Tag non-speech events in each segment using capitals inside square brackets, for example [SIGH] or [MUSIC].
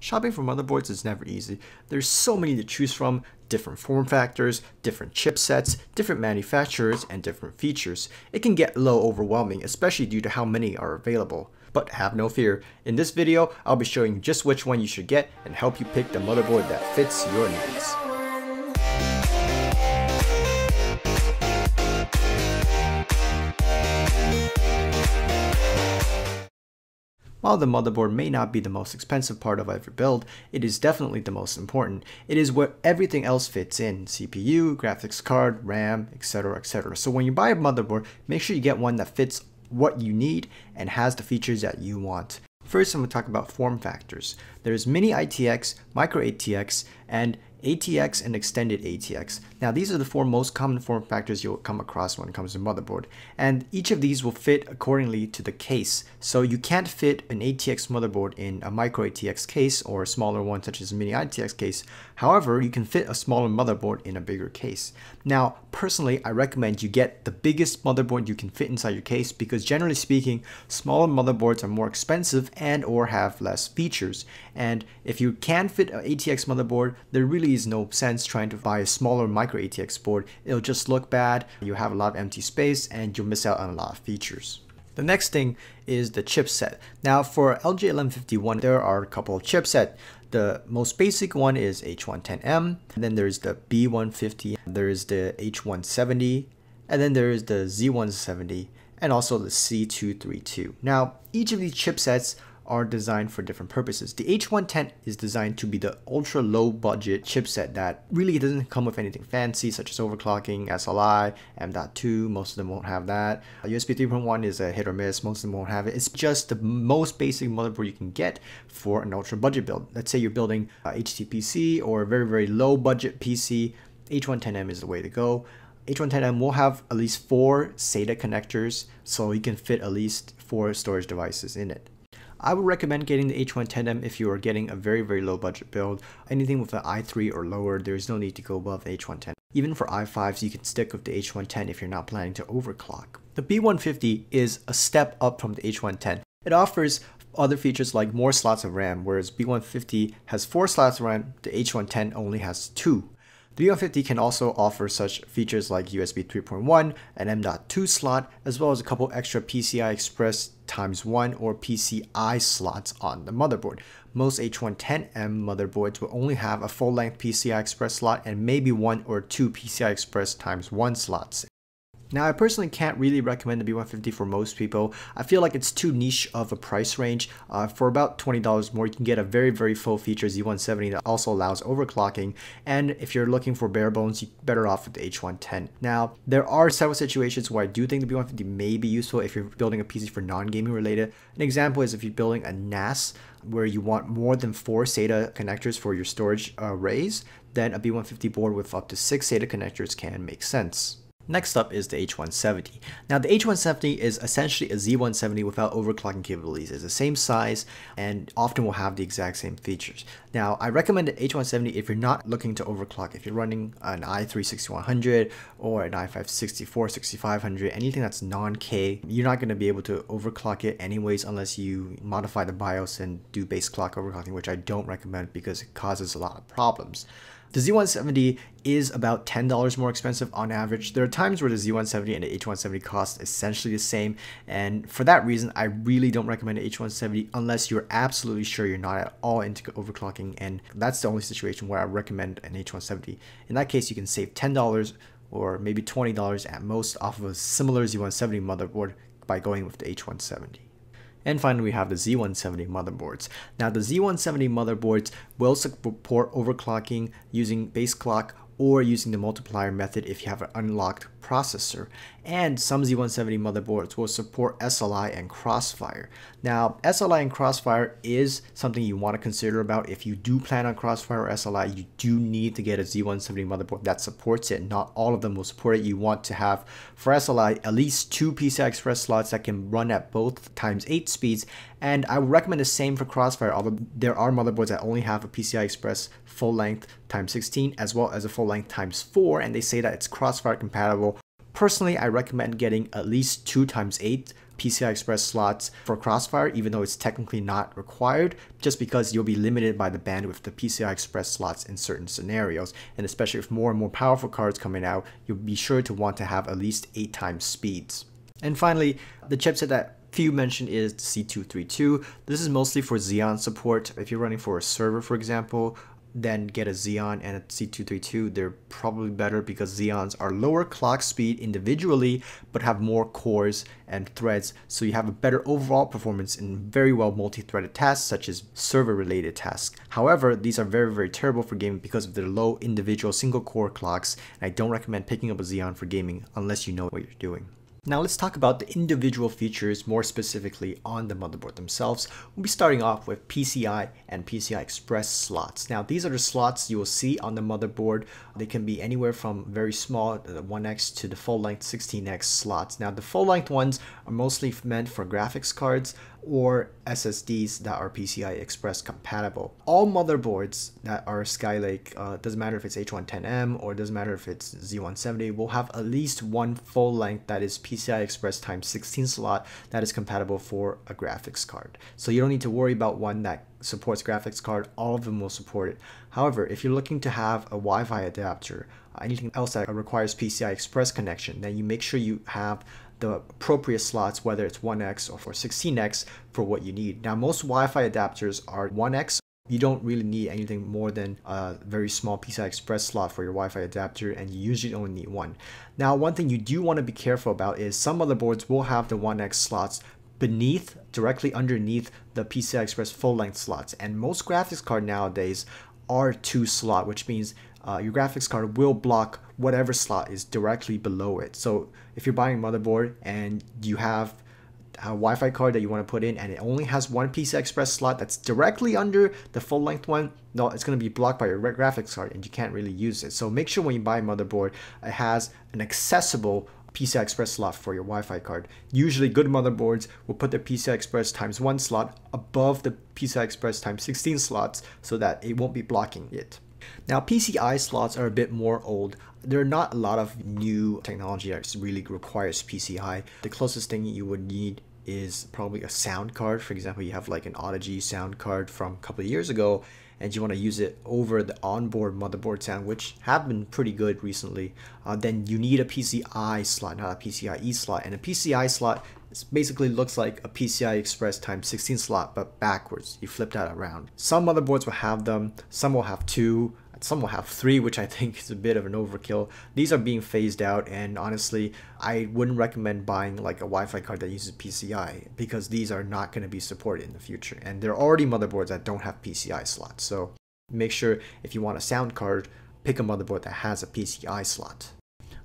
Shopping for motherboards is never easy. There's so many to choose from, different form factors, different chipsets, different manufacturers, and different features. It can get a little overwhelming, especially due to how many are available. But have no fear, in this video, I'll be showing you just which one you should get and help you pick the motherboard that fits your needs. While the motherboard may not be the most expensive part of every build, it is definitely the most important. It is where everything else fits in, CPU, graphics card, RAM, etc, etc. So when you buy a motherboard, make sure you get one that fits what you need and has the features that you want. First, I'm going to talk about form factors. There's Mini ITX, Micro ATX, and ATX and extended ATX. Now these are the four most common form factors you'll come across when it comes to motherboard and each of these will fit accordingly to the case. So you can't fit an ATX motherboard in a micro ATX case or a smaller one such as a mini ITX case. However, you can fit a smaller motherboard in a bigger case. Now personally I recommend you get the biggest motherboard you can fit inside your case because generally speaking smaller motherboards are more expensive and or have less features and if you can fit an ATX motherboard there really is no sense trying to buy a smaller micro ATX board. It'll just look bad, you have a lot of empty space, and you'll miss out on a lot of features. The next thing is the chipset. Now for LGA1151, there are a couple of chipset. The most basic one is H110M, and then there's the B150, there's the H170, and then there's the Z170, and also the C232. Now, each of these chipsets are designed for different purposes. The H110 is designed to be the ultra low budget chipset that really doesn't come with anything fancy such as overclocking, SLI, M.2, most of them won't have that. USB 3.1 is a hit or miss, most of them won't have it. It's just the most basic motherboard you can get for an ultra budget build. Let's say you're building a HTPC or a very, very low budget PC, H110M is the way to go. H110M will have at least four SATA connectors, so you can fit at least four storage devices in it. I would recommend getting the H110M if you are getting a very, very low budget build. Anything with an i3 or lower, there's no need to go above the H110. Even for i5s, you can stick with the H110 if you're not planning to overclock. The B150 is a step up from the H110. It offers other features like more slots of RAM, whereas B150 has 4 slots of RAM, the H110 only has 2. The B150 can also offer such features like USB 3.1, an M.2 slot, as well as a couple extra PCI Express times 1 or PCI slots on the motherboard. Most H110M motherboards will only have a full-length PCI Express slot and maybe one or two PCI Express times 1 slots. Now, I personally can't really recommend the B150 for most people. I feel like it's too niche of a price range. Uh, for about $20 more, you can get a very, very full feature Z170 that also allows overclocking. And if you're looking for bare bones, you're better off with the H110. Now, there are several situations where I do think the B150 may be useful if you're building a PC for non-gaming related. An example is if you're building a NAS where you want more than four SATA connectors for your storage arrays, then a B150 board with up to six SATA connectors can make sense. Next up is the H170. Now the H170 is essentially a Z170 without overclocking capabilities. It's the same size and often will have the exact same features. Now I recommend the H170 if you're not looking to overclock. If you're running an i3-6100 or an i5-64-6500, anything that's non-K, you're not going to be able to overclock it anyways unless you modify the BIOS and do base clock overclocking, which I don't recommend because it causes a lot of problems. The Z170 is about $10 more expensive on average. There are times where the Z170 and the H170 cost essentially the same, and for that reason, I really don't recommend the H170 unless you're absolutely sure you're not at all into overclocking, and that's the only situation where I recommend an H170. In that case, you can save $10 or maybe $20 at most off of a similar Z170 motherboard by going with the H170. And finally, we have the Z170 motherboards. Now, the Z170 motherboards will support overclocking using base clock or using the multiplier method if you have an unlocked processor. And some Z170 motherboards will support SLI and Crossfire. Now, SLI and Crossfire is something you want to consider about. If you do plan on Crossfire or SLI, you do need to get a Z170 motherboard that supports it. Not all of them will support it. You want to have, for SLI, at least two PCI Express slots that can run at both times 8 speeds. And I would recommend the same for Crossfire, although there are motherboards that only have a PCI Express full length times 16 as well as a full length times 4 and they say that it's crossfire compatible Personally, I recommend getting at least 2 times 8 PCI Express slots for Crossfire, even though it's technically not required, just because you'll be limited by the bandwidth of the PCI Express slots in certain scenarios. And especially if more and more powerful cards coming out, you'll be sure to want to have at least 8 times speeds. And finally, the chipset that few mentioned is C232. This is mostly for Xeon support. If you're running for a server, for example, then get a Xeon and a C232. They're probably better because Xeons are lower clock speed individually, but have more cores and threads. So you have a better overall performance in very well multi-threaded tasks, such as server-related tasks. However, these are very, very terrible for gaming because of their low individual single core clocks. And I don't recommend picking up a Xeon for gaming unless you know what you're doing. Now let's talk about the individual features more specifically on the motherboard themselves. We'll be starting off with PCI and PCI Express slots. Now these are the slots you will see on the motherboard. They can be anywhere from very small uh, 1x to the full length 16x slots. Now the full length ones are mostly meant for graphics cards or SSDs that are PCI Express compatible. All motherboards that are Skylake, uh, doesn't matter if it's H110M or doesn't matter if it's Z170, will have at least one full length that is PCI Express times 16 slot that is compatible for a graphics card. So you don't need to worry about one that supports graphics card, all of them will support it. However, if you're looking to have a Wi-Fi adapter, anything else that requires PCI Express connection, then you make sure you have the appropriate slots, whether it's 1x or for 16x for what you need. Now, most Wi-Fi adapters are 1x. You don't really need anything more than a very small PCI Express slot for your Wi-Fi adapter, and you usually only need one. Now, one thing you do want to be careful about is some motherboards will have the 1x slots beneath, directly underneath the PCI Express full-length slots, and most graphics card nowadays are two slot, which means uh, your graphics card will block whatever slot is directly below it. So if you're buying a motherboard and you have a Wi-Fi card that you want to put in and it only has one PCI Express slot that's directly under the full length one, no, it's going to be blocked by your graphics card and you can't really use it. So make sure when you buy a motherboard, it has an accessible PCI Express slot for your Wi-Fi card. Usually good motherboards will put their PCI Express times 1 slot above the PCI Express times 16 slots so that it won't be blocking it. Now PCI slots are a bit more old. There are not a lot of new technology that really requires PCI. The closest thing you would need is probably a sound card. For example, you have like an Audigy sound card from a couple of years ago and you want to use it over the onboard motherboard sound, which have been pretty good recently, uh, then you need a PCI slot, not a PCIe slot. And a PCI slot basically looks like a PCI Express times 16 slot, but backwards. You flip that around. Some motherboards will have them, some will have two, some will have three, which I think is a bit of an overkill. These are being phased out, and honestly, I wouldn't recommend buying like a Wi-Fi card that uses PCI because these are not going to be supported in the future. And there are already motherboards that don't have PCI slots. So make sure if you want a sound card, pick a motherboard that has a PCI slot.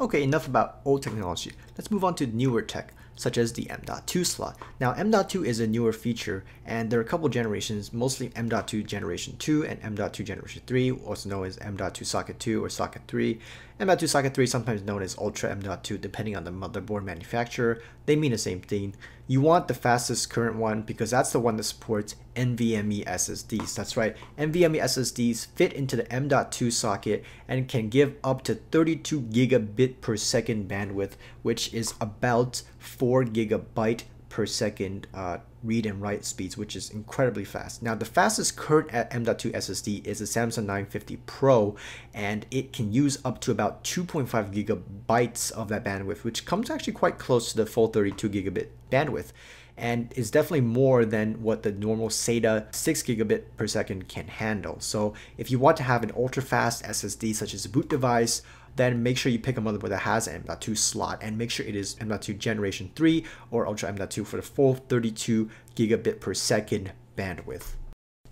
Okay, enough about old technology. Let's move on to newer tech such as the M.2 slot. Now M.2 is a newer feature and there are a couple generations, mostly M.2 generation 2 and M.2 generation 3, also known as M.2 socket 2 or socket 3. M.2 socket 3 sometimes known as Ultra M.2 depending on the motherboard manufacturer. They mean the same thing. You want the fastest current one because that's the one that supports NVMe SSDs. That's right, NVMe SSDs fit into the M.2 socket and can give up to 32 gigabit per second bandwidth, which is about 4 gigabyte per second uh, read and write speeds, which is incredibly fast. Now, the fastest current M.2 SSD is the Samsung 950 Pro, and it can use up to about 2.5 gigabytes of that bandwidth, which comes actually quite close to the full 32 gigabit bandwidth and is definitely more than what the normal SATA 6 gigabit per second can handle. So if you want to have an ultra fast SSD such as a boot device, then make sure you pick a motherboard that has an M.2 slot and make sure it is M.2 generation 3 or Ultra M.2 for the full 32 gigabit per second bandwidth.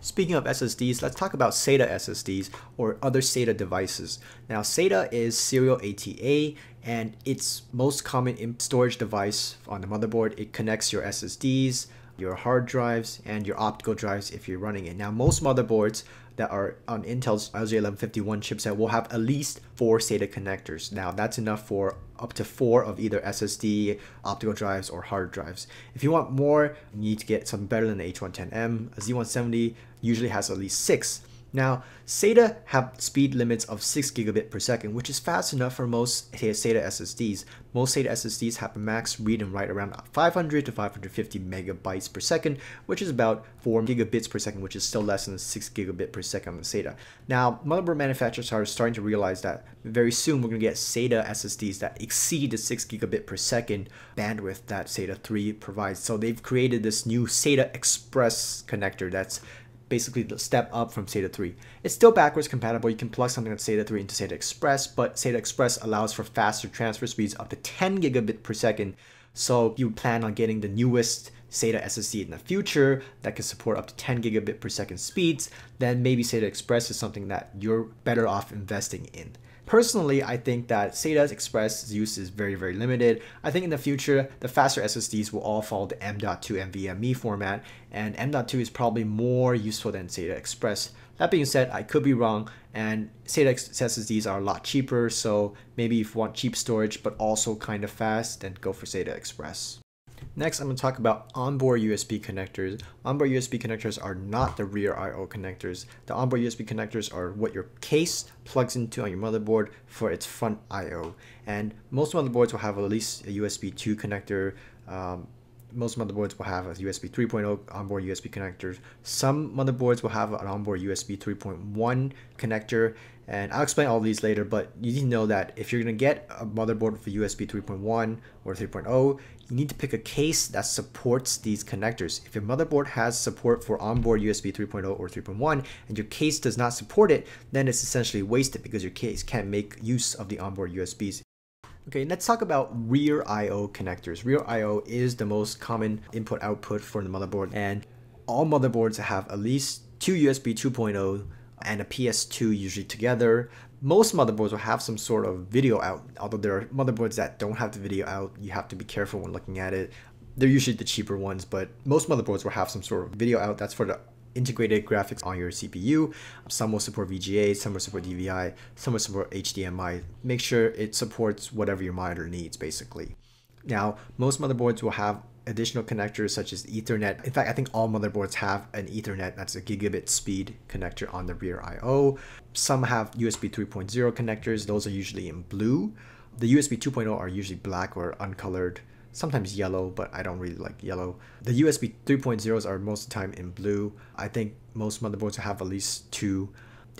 Speaking of SSDs, let's talk about SATA SSDs or other SATA devices. Now SATA is serial ATA and its most common storage device on the motherboard. It connects your SSDs, your hard drives, and your optical drives if you're running it. Now most motherboards that are on Intel's LGA1151 chipset will have at least four SATA connectors. Now that's enough for up to four of either SSD, optical drives, or hard drives. If you want more, you need to get something better than the H110M. A Z170 usually has at least six. Now, SATA have speed limits of 6 gigabit per second, which is fast enough for most SATA SSDs. Most SATA SSDs have a max read and write around 500 to 550 megabytes per second, which is about 4 gigabits per second, which is still less than 6 gigabit per second on SATA. Now, motherboard manufacturers are starting to realize that very soon we're going to get SATA SSDs that exceed the 6 gigabit per second bandwidth that SATA 3 provides. So they've created this new SATA Express connector that's basically the step up from SATA 3. It's still backwards compatible. You can plug something like SATA 3 into SATA Express, but SATA Express allows for faster transfer speeds up to 10 gigabit per second. So you plan on getting the newest SATA SSD in the future that can support up to 10 gigabit per second speeds, then maybe SATA Express is something that you're better off investing in. Personally, I think that SATA Express use is very, very limited. I think in the future, the faster SSDs will all follow the M.2 NVMe format, and M.2 is probably more useful than SATA Express. That being said, I could be wrong, and SATA SSDs are a lot cheaper, so maybe if you want cheap storage but also kind of fast, then go for SATA Express. Next, I'm going to talk about onboard USB connectors. Onboard USB connectors are not the rear I.O. connectors. The onboard USB connectors are what your case plugs into on your motherboard for its front I.O. And most motherboards will have at least a USB 2 connector. Um, most motherboards will have a USB 3.0 onboard USB connector. Some motherboards will have an onboard USB 3.1 connector, and I'll explain all these later, but you need to know that if you're going to get a motherboard with a USB 3.1 or 3.0, you need to pick a case that supports these connectors. If your motherboard has support for onboard USB 3.0 or 3.1 and your case does not support it, then it's essentially wasted because your case can't make use of the onboard USBs. Okay, let's talk about rear I.O. connectors. Rear I.O. is the most common input output for the motherboard and all motherboards have at least two USB 2.0 and a PS2 usually together. Most motherboards will have some sort of video out, although there are motherboards that don't have the video out. You have to be careful when looking at it. They're usually the cheaper ones, but most motherboards will have some sort of video out. That's for the integrated graphics on your CPU. Some will support VGA, some will support DVI, some will support HDMI. Make sure it supports whatever your monitor needs basically. Now, most motherboards will have additional connectors such as Ethernet. In fact, I think all motherboards have an Ethernet that's a gigabit speed connector on the rear I.O. Some have USB 3.0 connectors. Those are usually in blue. The USB 2.0 are usually black or uncolored sometimes yellow, but I don't really like yellow. The USB 3.0s are most of the time in blue. I think most motherboards have at least two.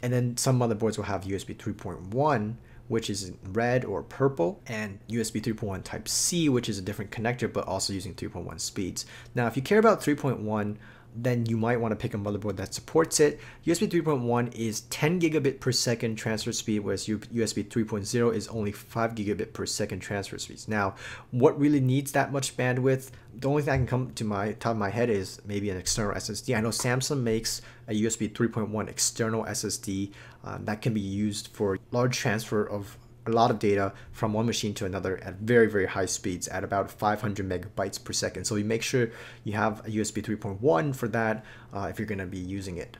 And then some motherboards will have USB 3.1, which is red or purple, and USB 3.1 Type C, which is a different connector, but also using 3.1 speeds. Now, if you care about 3.1, then you might want to pick a motherboard that supports it. USB 3.1 is 10 gigabit per second transfer speed, whereas USB 3.0 is only 5 gigabit per second transfer speeds. Now, what really needs that much bandwidth? The only thing I can come to my top of my head is maybe an external SSD. I know Samsung makes a USB 3.1 external SSD um, that can be used for large transfer of a lot of data from one machine to another at very, very high speeds at about 500 megabytes per second. So you make sure you have a USB 3.1 for that uh, if you're going to be using it.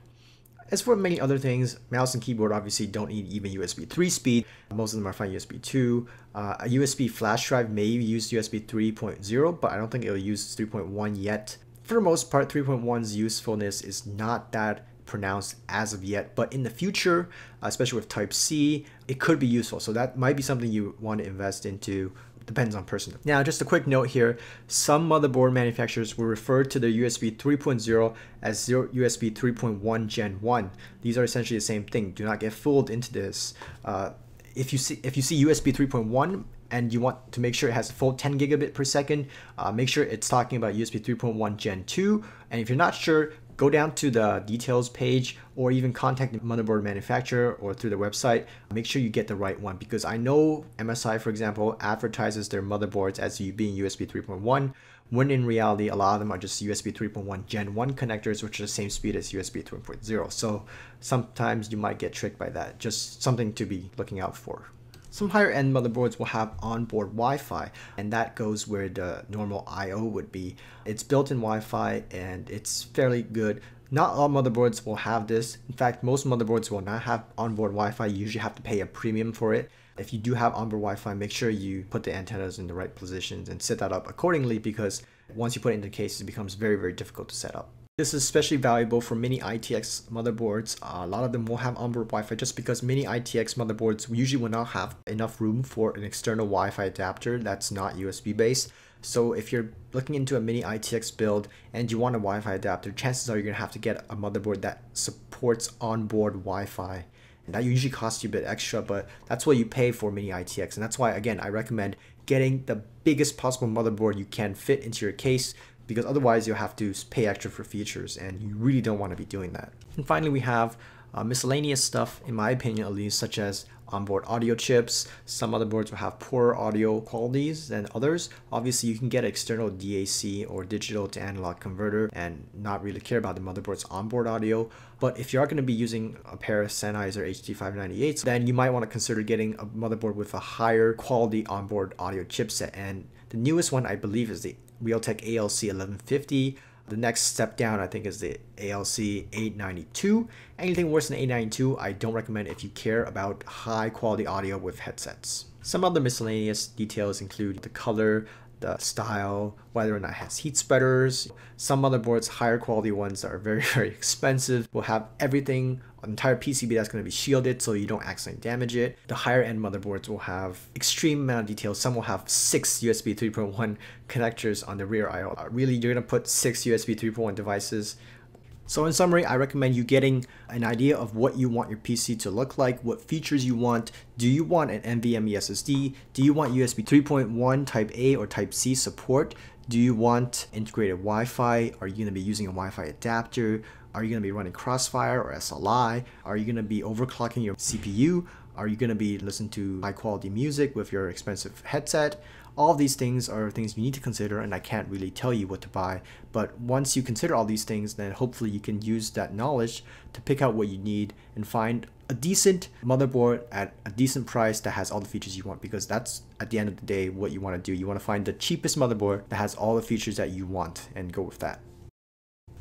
As for many other things, mouse and keyboard obviously don't need even USB 3 speed. Most of them are fine USB 2. Uh, a USB flash drive may use USB 3.0, but I don't think it'll use 3.1 yet. For the most part, 3.1's usefulness is not that pronounced as of yet, but in the future, especially with Type C, it could be useful. So that might be something you want to invest into. Depends on person. Now, just a quick note here. Some motherboard manufacturers will refer to their USB 3.0 as USB 3.1 Gen 1. These are essentially the same thing. Do not get fooled into this. Uh, if you see if you see USB 3.1 and you want to make sure it has a full 10 gigabit per second, uh, make sure it's talking about USB 3.1 Gen 2. And if you're not sure, go down to the details page or even contact the motherboard manufacturer or through the website. Make sure you get the right one because I know MSI, for example, advertises their motherboards as being USB 3.1 when in reality, a lot of them are just USB 3.1 Gen 1 connectors, which are the same speed as USB 3.0. So sometimes you might get tricked by that. Just something to be looking out for. Some higher end motherboards will have onboard Wi-Fi and that goes where the normal I.O. would be. It's built-in Wi-Fi and it's fairly good. Not all motherboards will have this. In fact, most motherboards will not have onboard Wi-Fi. You usually have to pay a premium for it. If you do have onboard Wi-Fi, make sure you put the antennas in the right positions and set that up accordingly because once you put it in the case, it becomes very, very difficult to set up. This is especially valuable for mini ITX motherboards. Uh, a lot of them will have onboard Wi-Fi just because mini ITX motherboards usually will not have enough room for an external Wi-Fi adapter that's not USB based. So if you're looking into a mini ITX build and you want a Wi-Fi adapter, chances are you're gonna have to get a motherboard that supports onboard Wi-Fi. And that usually costs you a bit extra, but that's what you pay for mini ITX. And that's why, again, I recommend getting the biggest possible motherboard you can fit into your case because otherwise you'll have to pay extra for features and you really don't want to be doing that. And finally, we have uh, miscellaneous stuff, in my opinion at least, such as onboard audio chips. Some motherboards will have poorer audio qualities than others. Obviously, you can get external DAC or digital to analog converter and not really care about the motherboard's onboard audio. But if you are going to be using a pair of Sennheiser HD598s, then you might want to consider getting a motherboard with a higher quality onboard audio chipset. And the newest one, I believe, is the Realtek ALC 1150 the next step down, I think, is the ALC 892. Anything worse than 892, I don't recommend if you care about high quality audio with headsets. Some other miscellaneous details include the color, style, whether or not it has heat spreaders. Some motherboards, higher quality ones that are very, [LAUGHS] very expensive, will have everything, an entire PCB that's going to be shielded so you don't accidentally damage it. The higher end motherboards will have extreme amount of detail. Some will have six USB 3.1 connectors on the rear I.O. Really, you're going to put six USB 3.1 devices so in summary, I recommend you getting an idea of what you want your PC to look like, what features you want. Do you want an NVMe SSD? Do you want USB 3.1 Type A or Type C support? Do you want integrated Wi-Fi? Are you going to be using a Wi-Fi adapter? Are you going to be running Crossfire or SLI? Are you going to be overclocking your CPU? Are you going to be listening to high quality music with your expensive headset? All of these things are things you need to consider and I can't really tell you what to buy. But once you consider all these things, then hopefully you can use that knowledge to pick out what you need and find a decent motherboard at a decent price that has all the features you want because that's at the end of the day what you want to do. You want to find the cheapest motherboard that has all the features that you want and go with that.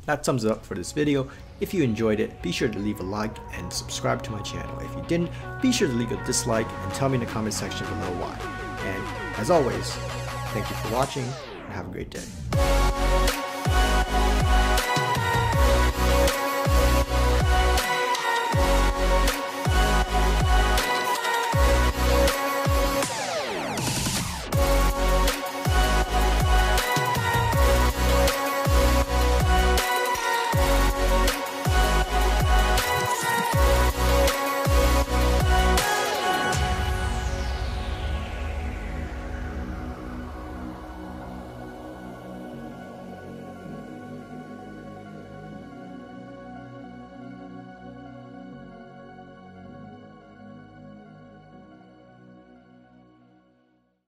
That sums it up for this video. If you enjoyed it, be sure to leave a like and subscribe to my channel. If you didn't, be sure to leave a dislike and tell me in the comment section below why. And as always, thank you for watching and have a great day.